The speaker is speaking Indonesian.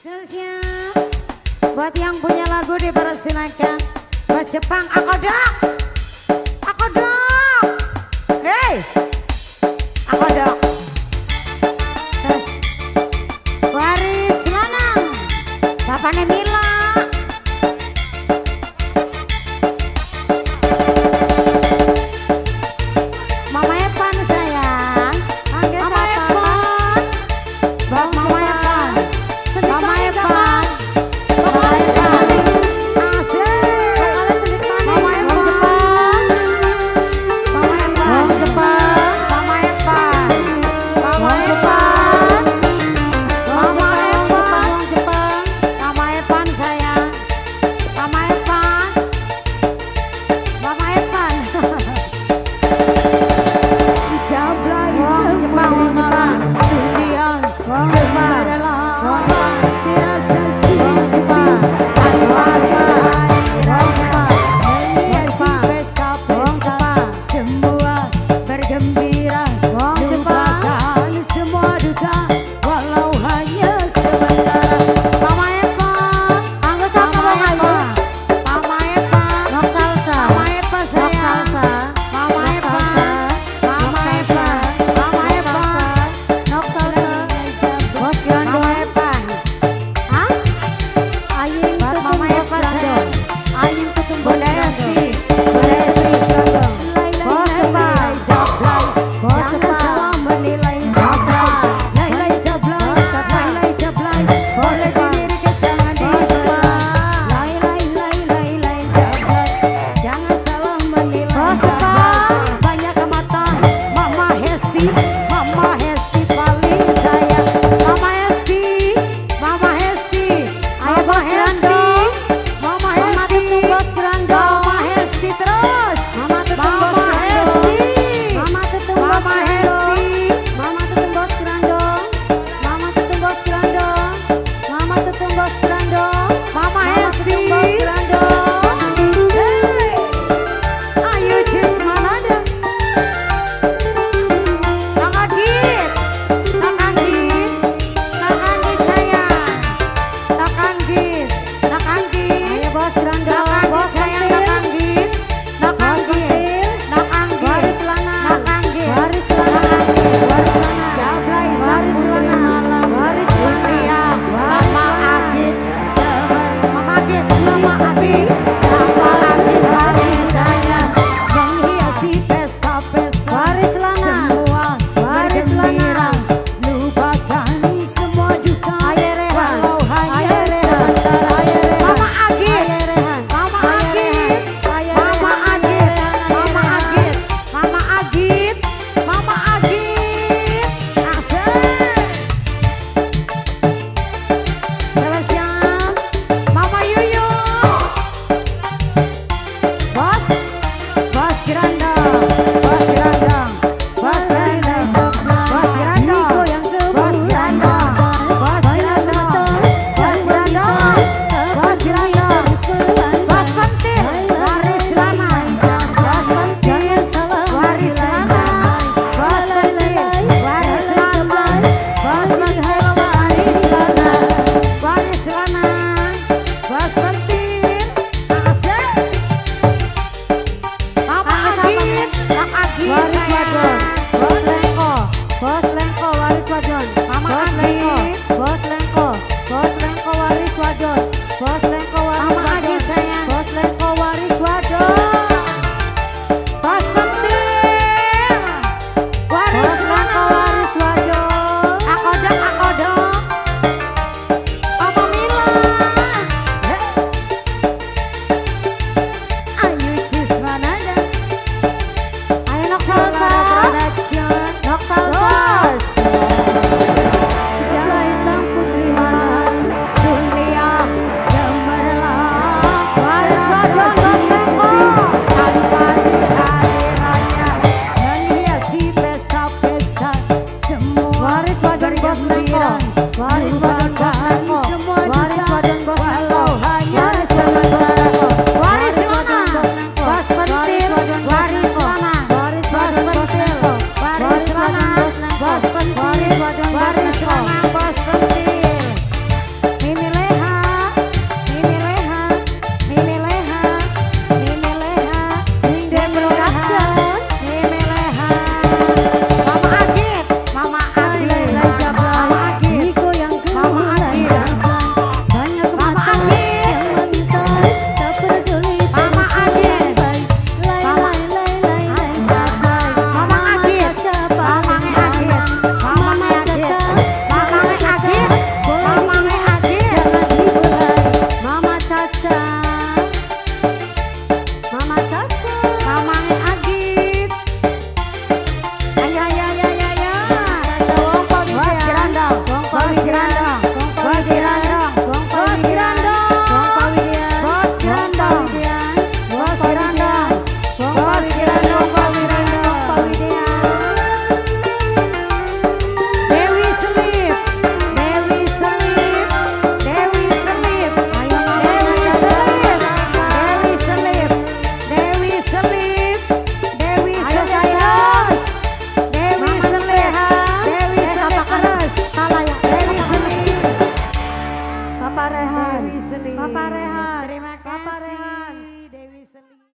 Siap, Buat yang punya lagu di dipersilakan. Buat Jepang akodok Akodok Hei Akodok bos lengko. Bos lengko.